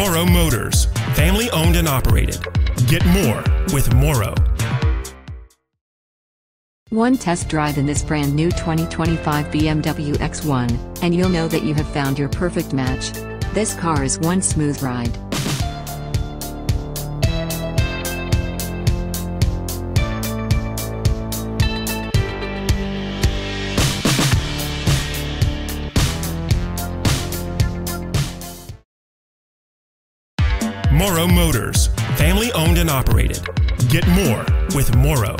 Moro Motors, family owned and operated. Get more with Moro. One test drive in this brand new 2025 BMW X1, and you'll know that you have found your perfect match. This car is one smooth ride. Moro Motors, family owned and operated. Get more with Moro.